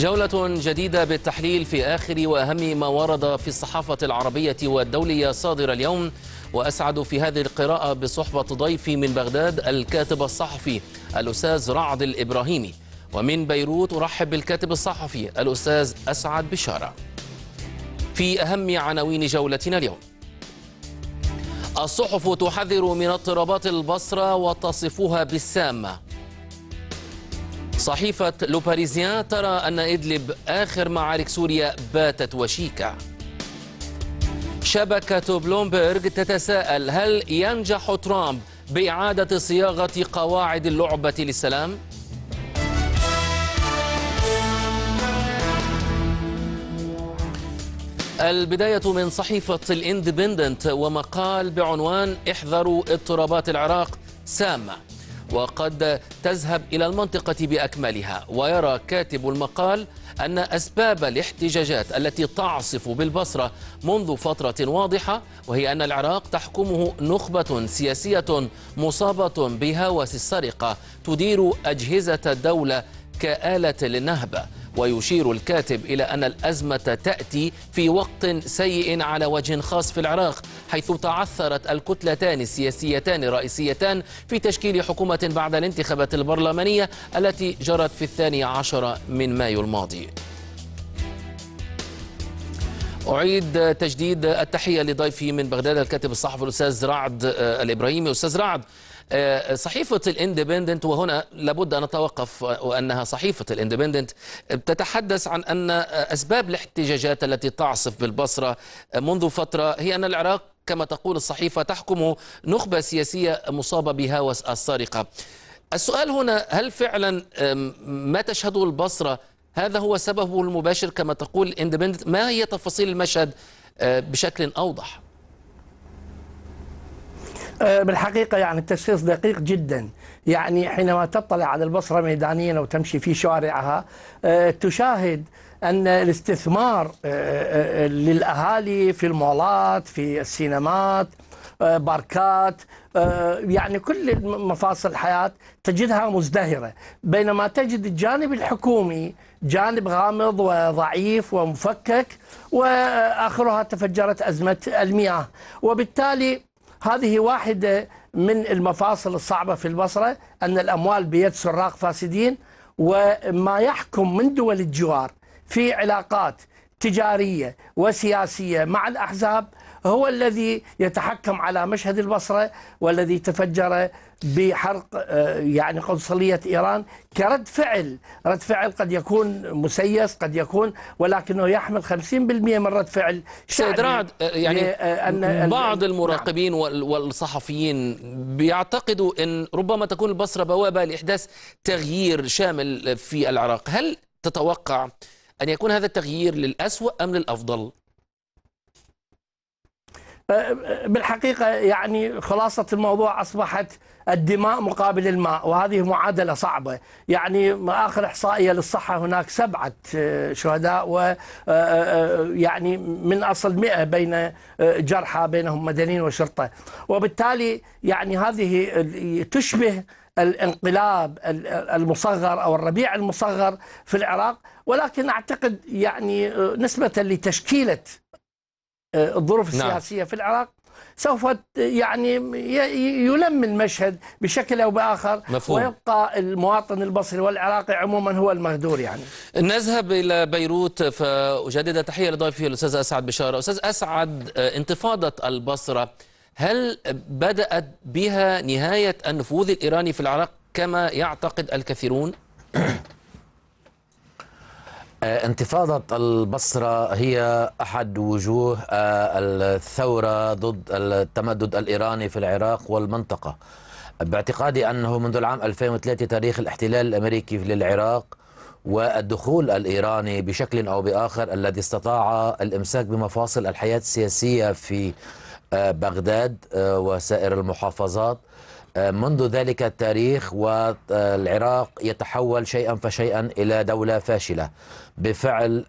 جولة جديدة بالتحليل في آخر وأهم ما ورد في الصحافة العربية والدولية صادر اليوم وأسعد في هذه القراءة بصحبة ضيفي من بغداد الكاتب الصحفي الأستاذ رعد الإبراهيمي. ومن بيروت أرحب بالكاتب الصحفي الأستاذ أسعد بشارة. في أهم عناوين جولتنا اليوم. الصحف تحذر من اضطرابات البصرة وتصفها بالسامة. صحيفة لوباريزيان ترى أن إدلب آخر معارك سوريا باتت وشيكة شبكة بلومبرغ تتساءل هل ينجح ترامب بإعادة صياغة قواعد اللعبة للسلام؟ البداية من صحيفة الإندبندنت ومقال بعنوان احذروا اضطرابات العراق سامة وقد تذهب إلى المنطقة بأكملها. ويرى كاتب المقال أن أسباب الاحتجاجات التي تعصف بالبصرة منذ فترة واضحة وهي أن العراق تحكمه نخبة سياسية مصابة بهوس السرقة تدير أجهزة الدولة كآلة للنهب. ويشير الكاتب إلى أن الأزمة تأتي في وقت سيء على وجه خاص في العراق حيث تعثرت الكتلتان السياسيتان الرئيسيتان في تشكيل حكومة بعد الانتخابات البرلمانية التي جرت في الثاني عشر من مايو الماضي. أعيد تجديد التحية لضيفي من بغداد الكاتب الصحفي الأستاذ رعد الإبراهيمي. أستاذ رعد صحيفة الإندبندنت وهنا لابد أن نتوقف وأنها صحيفة الإندبندنت تتحدث عن أن أسباب الاحتجاجات التي تعصف بالبصرة منذ فترة هي أن العراق كما تقول الصحيفة تحكم نخبة سياسية مصابة بهوس السرقة السؤال هنا هل فعلا ما تشهده البصرة؟ هذا هو سببه المباشر كما تقول الإندبندنت. ما هي تفاصيل المشهد؟ بشكل أوضح؟ بالحقيقة يعني التشخيص دقيق جدا. يعني حينما تطلع على البصرة ميدانيا أو تمشي في شوارعها تشاهد أن الاستثمار للأهالي في المولات في السينمات باركات يعني كل مفاصل الحياة تجدها مزدهرة. بينما تجد الجانب الحكومي جانب غامض وضعيف ومفكك وآخرها تفجرت أزمة المياه. وبالتالي هذه واحدة من المفاصل الصعبة في البصرة أن الأموال بيد سراق فاسدين وما يحكم من دول الجوار في علاقات تجارية وسياسية مع الأحزاب هو الذي يتحكم على مشهد البصرة والذي تفجر بحرق يعني قنصلية إيران كرد فعل رد فعل قد يكون مسيس قد يكون ولكنه يحمل 50% من رد فعل سيد رعد يعني أن بعض المراقبين نعم. والصحفيين بيعتقدوا أن ربما تكون البصرة بوابة لإحداث تغيير شامل في العراق هل تتوقع أن يكون هذا التغيير للأسوأ أم للأفضل؟ بالحقيقة يعني خلاصة الموضوع أصبحت الدماء مقابل الماء وهذه معادلة صعبة. يعني آخر إحصائية للصحة هناك سبعة شهداء و يعني من أصل مئة بين جرحى بينهم مدنيين وشرطة. وبالتالي يعني هذه تشبه الانقلاب المصغر أو الربيع المصغر في العراق ولكن أعتقد يعني نسبة لتشكيلة الظروف السياسية نعم. في العراق سوف يعني يلم المشهد بشكل أو بآخر مفهوم. ويبقى المواطن البصري والعراقي عموما هو المهدور يعني. نذهب إلى بيروت فأجدد تحية لضيفي الأستاذ أسعد بشاره، أستاذ أسعد انتفاضة البصرة هل بدأت بها نهاية النفوذ الإيراني في العراق كما يعتقد الكثيرون؟ انتفاضة البصرة هي أحد وجوه الثورة ضد التمدد الإيراني في العراق والمنطقة. باعتقادي أنه منذ العام 2003 تاريخ الاحتلال الأمريكي للعراق والدخول الإيراني بشكل أو بآخر الذي استطاع الإمساك بمفاصل الحياة السياسية في بغداد وسائر المحافظات منذ ذلك التاريخ والعراق يتحول شيئا فشيئا إلى دولة فاشلة بفعل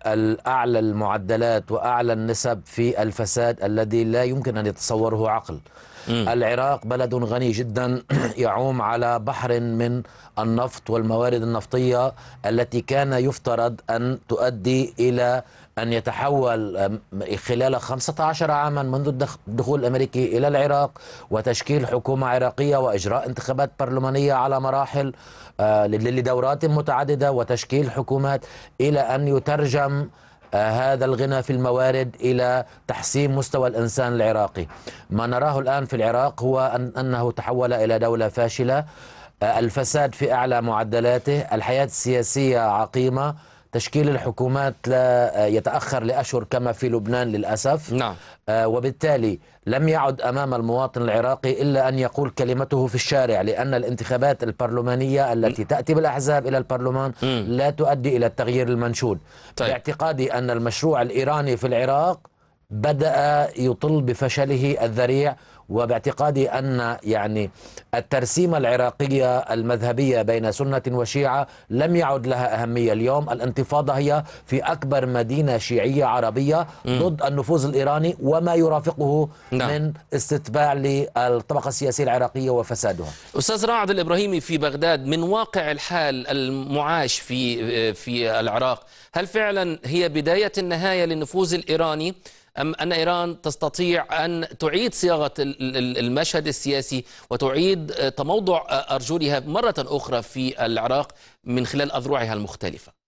اعلى المعدلات وأعلى النسب في الفساد الذي لا يمكن أن يتصوره عقل. العراق بلد غني جدا يعوم على بحر من النفط والموارد النفطية التي كان يفترض أن تؤدي إلى أن يتحول خلال 15 عاما منذ الدخول الأمريكي إلى العراق وتشكيل حكومة عراقية وإجراء انتخابات برلمانية على مراحل آه، لدورات متعددة وتشكيل حكومات إلى أن يترجم هذا الغنى في الموارد إلى تحسين مستوى الإنسان العراقي. ما نراه الآن في العراق هو أن أنه تحول إلى دولة فاشلة، آه، الفساد في أعلى معدلاته، الحياة السياسية عقيمة، تشكيل الحكومات لا يتأخر لأشهر كما في لبنان للأسف نعم. آه، وبالتالي لم يعد أمام المواطن العراقي إلا أن يقول كلمته في الشارع لأن الانتخابات البرلمانية التي تأتي بالأحزاب إلى البرلمان لا تؤدي إلى التغيير المنشود طيب. باعتقادي أن المشروع الإيراني في العراق بدأ يطل بفشله الذريع وباعتقادي أن يعني الترسيمة العراقية المذهبية بين سنة وشيعة لم يعد لها أهمية اليوم. الانتفاضة هي في أكبر مدينة شيعية عربية ضد النفوذ الإيراني وما يرافقه نعم. من استتباع للطبقة السياسية العراقية وفسادها. أستاذ راعد الإبراهيمي في بغداد من واقع الحال المعاش في في العراق هل فعلا هي بداية النهاية للنفوذ الإيراني؟ أم أن إيران تستطيع أن تعيد صياغة المشهد السياسي وتعيد تموضع أرجلها مرة أخرى في العراق من خلال أذرعها المختلفة.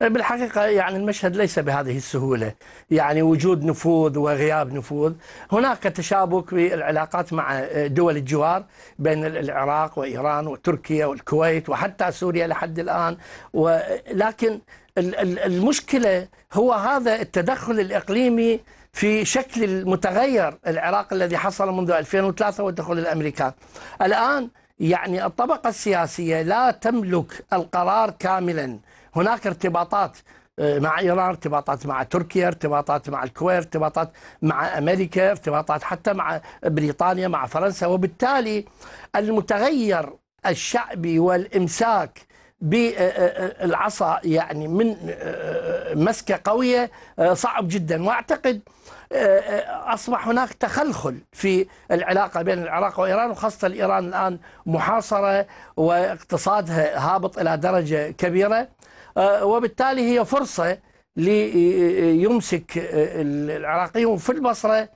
بالحقيقة يعني المشهد ليس بهذه السهولة. يعني وجود نفوذ وغياب نفوذ هناك تشابك بالعلاقات مع دول الجوار بين العراق وإيران وتركيا والكويت وحتى سوريا لحد الآن. ولكن المشكلة هو هذا التدخل الإقليمي في شكل المتغير العراق الذي حصل منذ 2003 ودخول الأمريكان الآن يعني الطبقة السياسية لا تملك القرار كاملا. هناك ارتباطات آه، مع إيران ارتباطات مع تركيا ارتباطات مع الكويت ارتباطات مع أمريكا ارتباطات حتى مع بريطانيا مع فرنسا. وبالتالي المتغير الشعبي والإمساك بالعصا يعني من مسكة قوية صعب جدا. وأعتقد أصبح هناك تخلخل في العلاقة بين العراق وإيران وخاصة إيران الآن محاصرة واقتصادها هابط إلى درجة كبيرة. وبالتالي هي فرصة ليمسك العراقيون في البصرة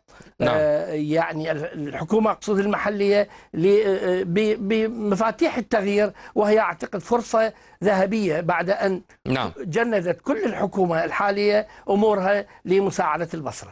نعم. آه، يعني الحكومة اقصد المحلية آه، بمفاتيح التغيير وهي أعتقد فرصة ذهبية بعد أن نعم. جندت كل الحكومة الحالية أمورها لمساعدة البصرة.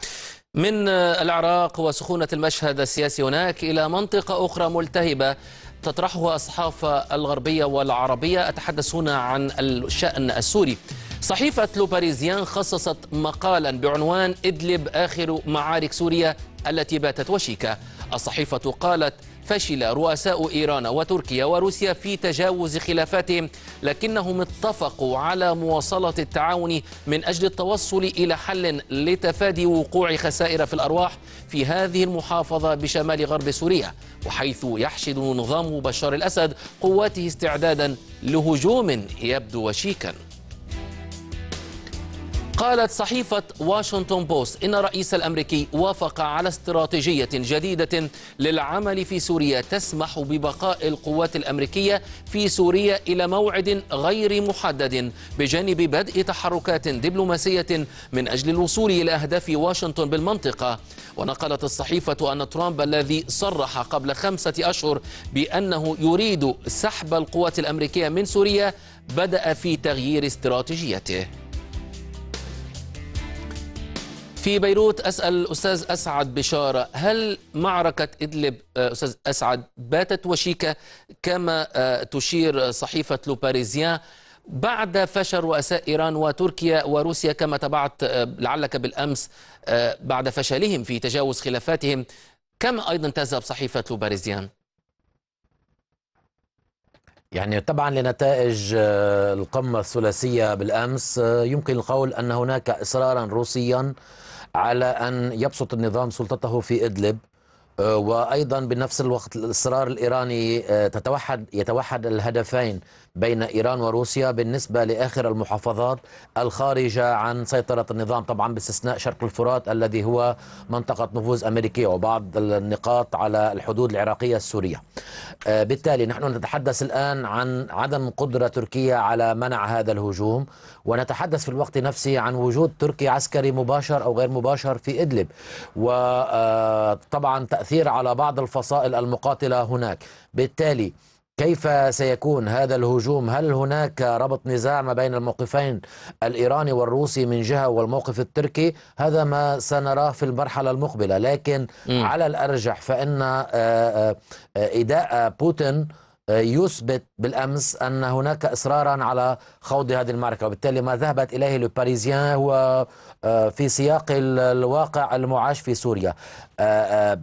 من العراق وسخونة المشهد السياسي هناك إلى منطقة أخرى ملتهبة تطرحها الصحافه الغربية والعربية اتحدث هنا عن الشأن السوري. صحيفة لوباريزيان خصصت مقالا بعنوان إدلب آخر معارك سوريا التي باتت وشيكة الصحيفة قالت فشل رؤساء إيران وتركيا وروسيا في تجاوز خلافاتهم لكنهم اتفقوا على مواصلة التعاون من أجل التوصل إلى حل لتفادي وقوع خسائر في الأرواح في هذه المحافظة بشمال غرب سوريا وحيث يحشد نظام بشار الأسد قواته استعدادا لهجوم يبدو وشيكا. قالت صحيفة واشنطن بوست إن الرئيس الأمريكي وافق على استراتيجية جديدة للعمل في سوريا تسمح ببقاء القوات الأمريكية في سوريا إلى موعد غير محدد بجانب بدء تحركات دبلوماسية من أجل الوصول إلى أهداف واشنطن بالمنطقة. ونقلت الصحيفة أن ترامب الذي صرح قبل خمسة أشهر بأنه يريد سحب القوات الأمريكية من سوريا بدأ في تغيير استراتيجيته. في بيروت أسأل الأستاذ أسعد بشارة هل معركة إدلب آه، أستاذ أسعد باتت وشيكة كما آه، تشير صحيفة لوباريزيان بعد فشل رؤساء إيران وتركيا وروسيا كما تبعت آه، لعلك بالأمس بعد فشلهم في تجاوز خلافاتهم. كما أيضا تذهب صحيفة لوباريزيان يعني طبعا لنتائج القمة الثلاثية بالأمس يمكن القول أن هناك إصرارا روسيا على أن يبسط النظام سلطته في إدلب آه، وأيضا بنفس الوقت الإصرار الإيراني آه، تتوحد يتوحد الهدفين بين إيران وروسيا بالنسبة لآخر المحافظات الخارجة عن سيطرة النظام طبعا باستثناء شرق الفرات الذي هو منطقة نفوذ أمريكية وبعض النقاط على الحدود العراقية السورية. آه، بالتالي نحن نتحدث الآن عن عدم قدرة تركيا على منع هذا الهجوم ونتحدث في الوقت نفسه عن وجود تركي عسكري مباشر أو غير مباشر في إدلب وطبعا تأثير على بعض الفصائل المقاتلة هناك. بالتالي كيف سيكون هذا الهجوم هل هناك ربط نزاع ما بين الموقفين الإيراني والروسي من جهة والموقف التركي هذا ما سنراه في المرحلة المقبلة لكن م. على الأرجح فإن آه، آه، إداء بوتين آه، يثبت بالأمس أن هناك إصرارا على خوض هذه المعركة وبالتالي ما ذهبت إليه لباريزيان هو آه، في سياق الواقع المعاش في سوريا. آه،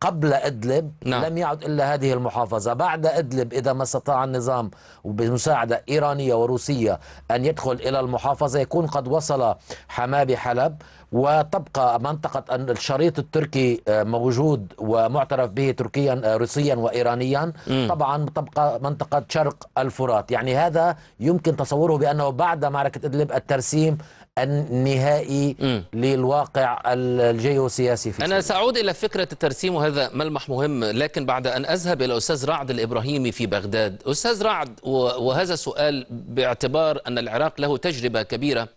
قبل إدلب نعم. لم يعد إلا هذه المحافظة. بعد إدلب إذا ما استطاع النظام بمساعدة إيرانية وروسية أن يدخل إلى المحافظة يكون قد وصل حماة بحلب. وتبقى منطقة الشريط التركي آه، موجود ومعترف به تركيا آه، روسيا وإيرانيا. م. طبعا تبقى منطقة شرق الفرات. يعني هذا يمكن تصوره بأنه بعد معركة إدلب الترسيم النهائي م. للواقع الجيوسياسي في أنا سأعود إلى فكرة الترسيم وهذا ملمح مهم لكن بعد أن أذهب إلى أستاذ رعد الإبراهيمي في بغداد. أستاذ رعد وهذا سؤال باعتبار أن العراق له تجربة كبيرة.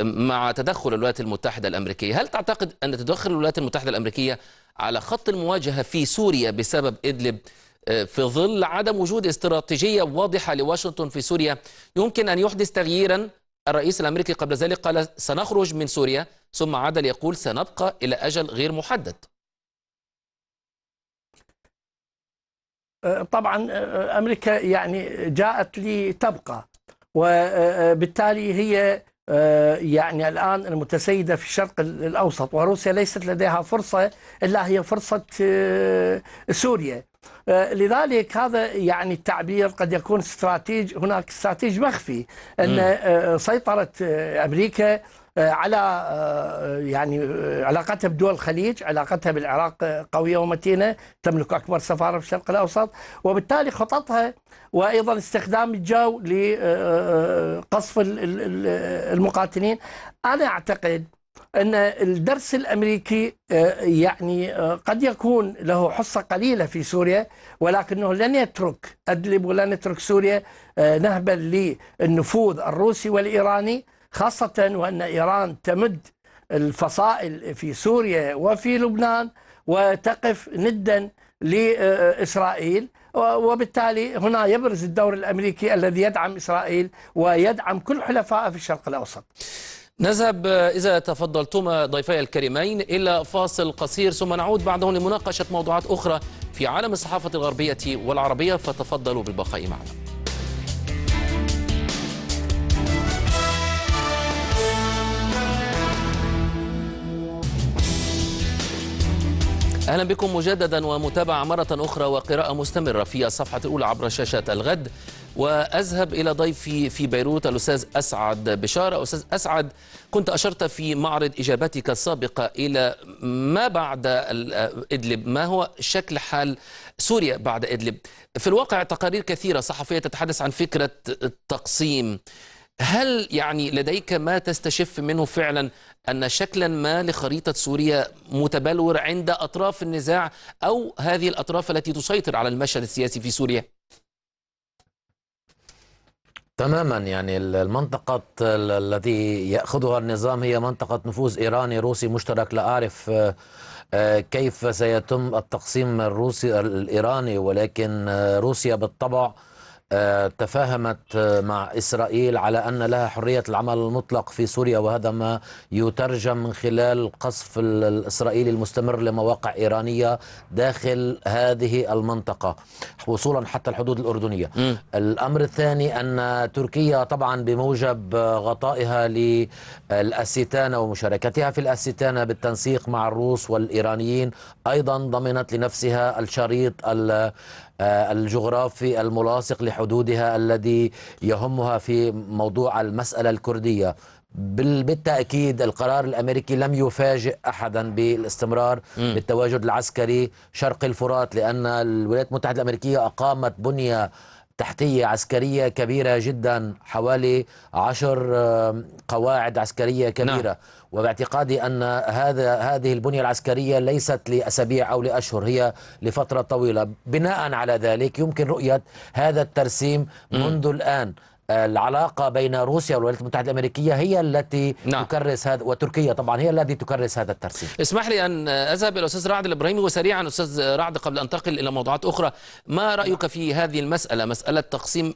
مع تدخل الولايات المتحدة الأمريكية هل تعتقد أن تدخل الولايات المتحدة الأمريكية على خط المواجهة في سوريا بسبب إدلب آه، في ظل عدم وجود استراتيجية واضحة لواشنطن في سوريا؟ يمكن أن يحدث تغييرا. الرئيس الأمريكي قبل ذلك قال سنخرج من سوريا ثم عاد ليقول سنبقى إلى أجل غير محدد. آه، طبعا آه، أمريكا يعني جاءت لتبقى وبالتالي هي يعني الآن المتسيدة في الشرق الأوسط وروسيا ليست لديها فرصة إلا هي فرصة آه، سوريا. آه، لذلك هذا يعني التعبير قد يكون استراتيج هناك استراتيج مخفي أن سيطرة أمريكا على يعني علاقتها بدول الخليج علاقتها بالعراق قوية ومتينة تملك أكبر سفارة في الشرق الأوسط. وبالتالي خططها وأيضا استخدام الجو لقصف المقاتلين. أنا أعتقد أن الدرس الأمريكي يعني قد يكون له حصة قليلة في سوريا ولكنه لن يترك أدلب ولن يترك سوريا نهبا للنفوذ الروسي والإيراني. خاصة وأن إيران تمد الفصائل في سوريا وفي لبنان وتقف ندا لإسرائيل وبالتالي هنا يبرز الدور الأمريكي الذي يدعم إسرائيل ويدعم كل حلفائه في الشرق الأوسط. نذهب إذا تفضلتما ضيفي الكريمين إلى فاصل قصير ثم نعود بعده لمناقشة موضوعات أخرى في عالم الصحافة الغربية والعربية فتفضلوا بالبقاء معنا. أهلا بكم مجددا ومتابعة مرة أخرى وقراءة مستمرة في الصفحة الأولى عبر شاشة الغد. وأذهب إلى ضيفي في بيروت الأستاذ أسعد بشارة أستاذ أسعد كنت أشرت في معرض إجابتك السابقة إلى ما بعد إدلب ما هو شكل حال سوريا بعد إدلب؟ في الواقع تقارير كثيرة صحفية تتحدث عن فكرة التقسيم هل يعني لديك ما تستشف منه فعلا أن شكلا ما لخريطة سوريا متبلور عند أطراف النزاع أو هذه الأطراف التي تسيطر على المشهد السياسي في سوريا؟ تماما يعني المنطقة التي يأخذها النظام هي منطقة نفوذ إيراني روسي مشترك لا أعرف آه، كيف سيتم التقسيم الروسي الإيراني ولكن آه، روسيا بالطبع تفاهمت مع إسرائيل على أن لها حرية العمل المطلق في سوريا وهذا ما يترجم من خلال قصف الإسرائيلي المستمر لمواقع إيرانية داخل هذه المنطقة وصولا حتى الحدود الأردنية م. الأمر الثاني أن تركيا طبعا بموجب غطائها للأستانة ومشاركتها في الأستانة بالتنسيق مع الروس والإيرانيين أيضا ضمنت لنفسها الشريط الجغرافي الملاصق لحدودها الذي يهمها في موضوع المسألة الكردية بالتأكيد القرار الأمريكي لم يفاجئ أحدا بالاستمرار م. بالتواجد العسكري شرق الفرات لأن الولايات المتحدة الأمريكية أقامت بنية تحتية عسكرية كبيرة جدا حوالي عشر قواعد عسكرية كبيرة. نعم. وباعتقادي أن هذا هذه البنية العسكرية ليست لأسابيع أو لأشهر هي لفترة طويلة. بناء على ذلك يمكن رؤية هذا الترسيم منذ الآن. العلاقة بين روسيا والولايات المتحدة الأمريكية هي التي نعم. تكرس هذا وتركيا طبعا هي التي تكرس هذا الترسيم اسمح لي أن أذهب إلى الأستاذ رعد الإبراهيمي وسريعا. أستاذ رعد قبل أن أنتقل إلى موضوعات أخرى ما رأيك في هذه المسألة؟ مسألة تقسيم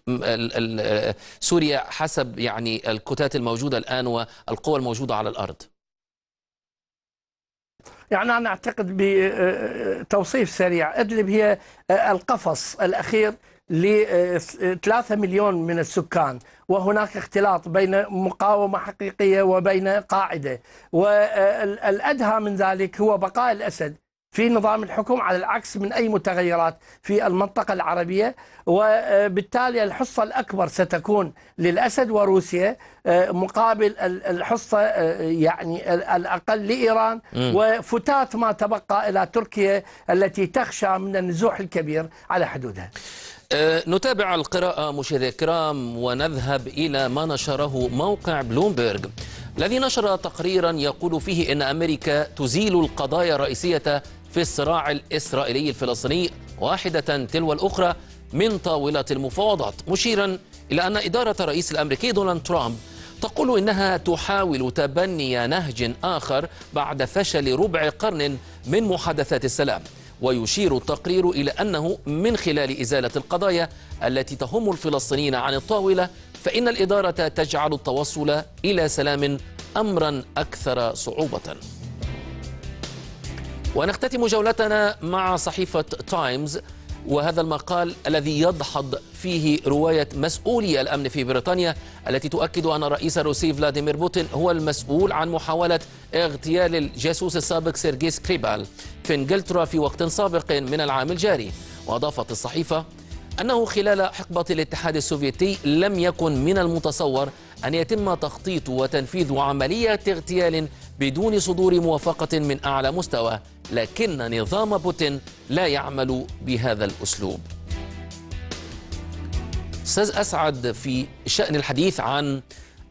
سوريا حسب يعني الكتات الموجودة الآن والقوى الموجودة على الأرض. يعني أنا أعتقد بتوصيف سريع. إدلب هي القفص الأخير ل 3 مليون من السكان. وهناك اختلاط بين مقاومة حقيقية وبين قاعدة. والأدهى من ذلك هو بقاء الأسد في نظام الحكم على العكس من أي متغيرات في المنطقة العربية. وبالتالي الحصة الأكبر ستكون للأسد وروسيا مقابل الحصة يعني الأقل لإيران. وفتات ما تبقى إلى تركيا التي تخشى من النزوح الكبير على حدودها. نتابع القراءة مشاهدي الكرام ونذهب إلى ما نشره موقع بلومبرج الذي نشر تقريرا يقول فيه أن أمريكا تزيل القضايا الرئيسية في الصراع الإسرائيلي الفلسطيني واحدة تلو الأخرى من طاولة المفاوضات مشيرا إلى أن إدارة الرئيس الأمريكي دونالد ترامب تقول إنها تحاول تبني نهج آخر بعد فشل ربع قرن من محادثات السلام. ويشير التقرير إلى أنه من خلال إزالة القضايا التي تهم الفلسطينيين عن الطاولة فإن الإدارة تجعل التوصل إلى سلام أمرا أكثر صعوبة. ونختتم جولتنا مع صحيفة تايمز وهذا المقال الذي يدحض فيه رواية مسؤولي الأمن في بريطانيا التي تؤكد أن الرئيس الروسي فلاديمير بوتين هو المسؤول عن محاولة اغتيال الجاسوس السابق سيرجي سكريبال في إنجلترا في وقت سابق من العام الجاري. وأضافت الصحيفة أنه خلال حقبة الاتحاد السوفيتي لم يكن من المتصور أن يتم تخطيط وتنفيذ عملية اغتيال بدون صدور موافقة من أعلى مستوى لكن نظام بوتين لا يعمل بهذا الأسلوب. أستاذ أسعد في شأن الحديث عن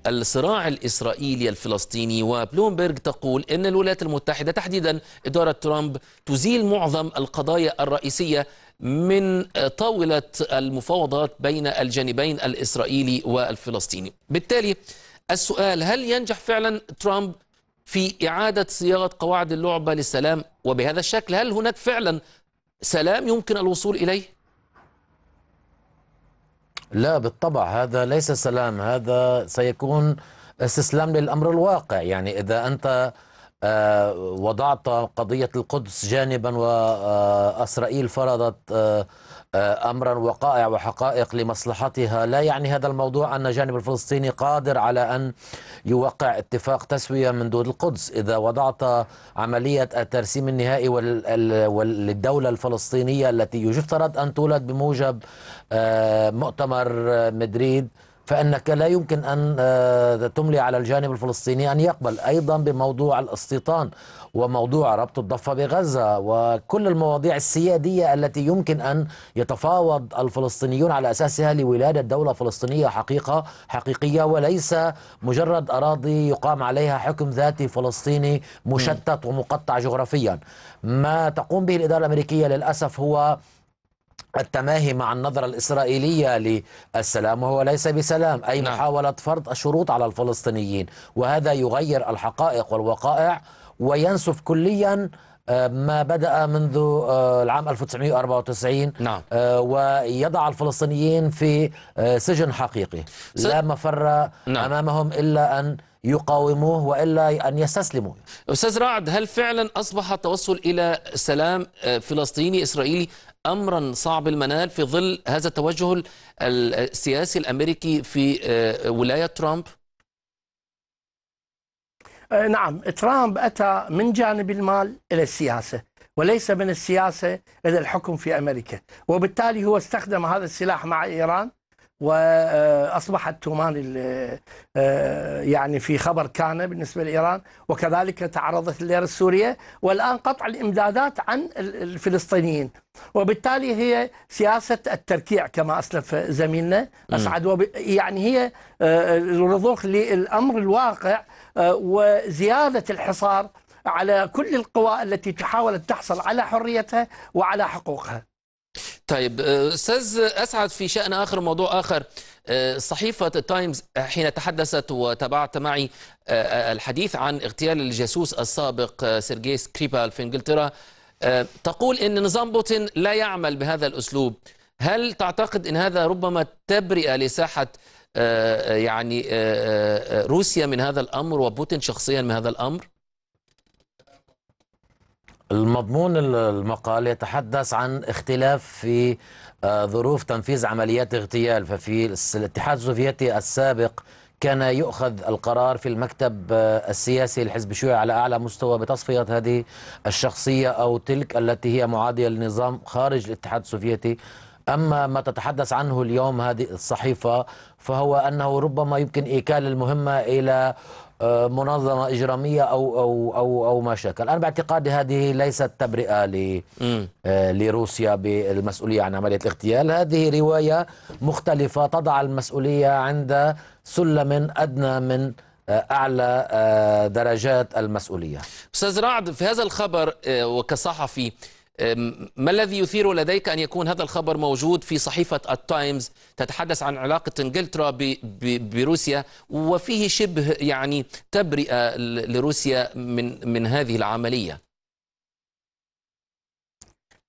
الصراع الإسرائيلي الفلسطيني وبلومبرج تقول أن الولايات المتحدة تحديدا إدارة ترامب تزيل معظم القضايا الرئيسية من طاولة المفاوضات بين الجانبين الإسرائيلي والفلسطيني. بالتالي السؤال هل ينجح فعلا ترامب في إعادة صياغة قواعد اللعبة للسلام وبهذا الشكل هل هناك فعلا سلام يمكن الوصول إليه؟ لا بالطبع هذا ليس سلام هذا سيكون استسلام للأمر الواقع يعني إذا أنت آه، وضعت قضية القدس جانبا وإسرائيل فرضت آه، أمرا وقائع وحقائق لمصلحتها. لا يعني هذا الموضوع أن الجانب الفلسطيني قادر على أن يوقع اتفاق تسوية من دون القدس. إذا وضعت عملية الترسيم النهائي للدولة الفلسطينية التي يفترض أن تولد بموجب مؤتمر مدريد فإنك لا يمكن أن آه، تملي على الجانب الفلسطيني أن يقبل. أيضا بموضوع الاستيطان وموضوع ربط الضفة بغزة وكل المواضيع السيادية التي يمكن أن يتفاوض الفلسطينيون على أساسها لولادة دولة فلسطينية حقيقة حقيقية وليس مجرد أراضي يقام عليها حكم ذاتي فلسطيني مشتت ومقطع جغرافيا. ما تقوم به الإدارة الأمريكية للأسف هو التماهي مع النظرة الإسرائيلية للسلام وهو ليس بسلام أي نعم. محاولة فرض الشروط على الفلسطينيين وهذا يغير الحقائق والوقائع وينسف كليا آه، ما بدأ منذ آه، العام 1994 نعم. آه، ويضع الفلسطينيين في سجن حقيقي س... لا مفر نعم. أمامهم إلا أن يقاوموه وإلا أن يستسلموا. أستاذ رعد هل فعلا أصبح التوصل إلى سلام فلسطيني إسرائيلي امرا صعب المنال في ظل هذا التوجه السياسي الأمريكي في آه، ولاية ترامب؟ آه، نعم ترامب أتى من جانب المال إلى السياسة وليس من السياسة إلى الحكم في أمريكا، وبالتالي هو استخدم هذا السلاح مع إيران وأصبحت تومان آه، يعني في خبر كان بالنسبة لإيران وكذلك تعرضت الليره السورية والآن قطع الإمدادات عن ال- الفلسطينيين. وبالتالي هي سياسة التركيع كما أسلف زميلنا أسعد. وب... يعني هي آه، الرضوخ للأمر الواقع آه، وزيادة الحصار على كل القوى التي تحاول تحصل على حريتها وعلى حقوقها. طيب آه، أستاذ أسعد في شأن آخر موضوع آخر آه، صحيفة التايمز حين تحدثت وتابعت معي آه، الحديث عن اغتيال الجاسوس السابق سيرجي سكريبال في إنجلترا. تقول إن نظام بوتين لا يعمل بهذا الأسلوب. هل تعتقد إن هذا ربما تبرئة لساحة يعني روسيا من هذا الأمر وبوتين شخصيا من هذا الأمر؟ المضمون المقال يتحدث عن اختلاف في آه، ظروف تنفيذ عمليات اغتيال. ففي الاتحاد السوفيتي السابق كان يؤخذ القرار في المكتب آه، السياسي للحزب الشيوعي على أعلى مستوى بتصفيه هذه الشخصية أو تلك التي هي معادية للنظام خارج الاتحاد السوفيتي. أما ما تتحدث عنه اليوم هذه الصحيفة فهو أنه ربما يمكن إيكال المهمة إلى آه، منظمة إجرامية أو أو أو أو ما شاكل، أنا باعتقادي هذه ليست تبرئة ل. آه، لروسيا بالمسؤولية عن عملية الاغتيال، هذه رواية مختلفة تضع المسؤولية عند سلم أدنى من آه، أعلى آه، درجات المسؤولية. أستاذ رعد في هذا الخبر آه، وكصحفي ما الذي يثير لديك أن يكون هذا الخبر موجود في صحيفة التايمز تتحدث عن ب- ب- بروسيا وفيه شبه يعني تبرئة ل- لروسيا من من هذه العملية؟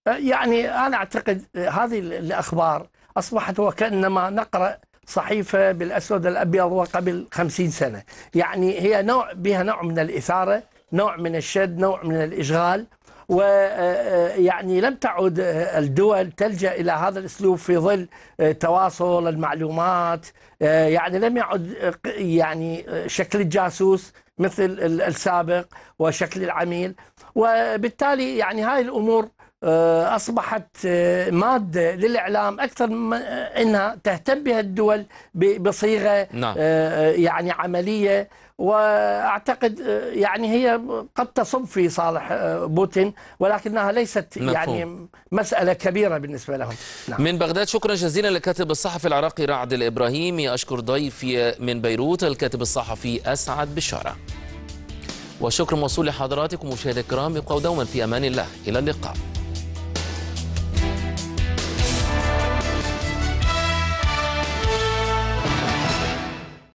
يعني أنا أعتقد هذه الأخبار أصبحت وكأنما نقرأ صحيفة بالأسود الأبيض وقبل خمسين سنة. يعني هي نوع بها نوع من الإثارة نوع من الشد نوع من الإشغال. ويعني لم تعد آه، الدول تلجأ إلى هذا الأسلوب في ظل آه، تواصل المعلومات آه، يعني لم يعد آه، يعني آه، شكل الجاسوس مثل ال- السابق وشكل العميل وبالتالي يعني هاي الأمور آه، أصبحت آه، مادة للإعلام أكثر من آه، أنها تهتم بها الدول ب- بصيغة نعم. آه، يعني عملية وأعتقد آه، يعني هي قد تصب في صالح آه، بوتين ولكنها ليست مفهوم. يعني مسألة كبيرة بالنسبة لهم. نعم. من بغداد شكرا جزيلا للكاتب الصحفي العراقي رعد الإبراهيمي. أشكر ضيفي من بيروت الكاتب الصحفي أسعد بشارة. وشكر موصول لحضراتكم مشاهدي الكرام ابقوا دوما في أمان الله. إلى اللقاء.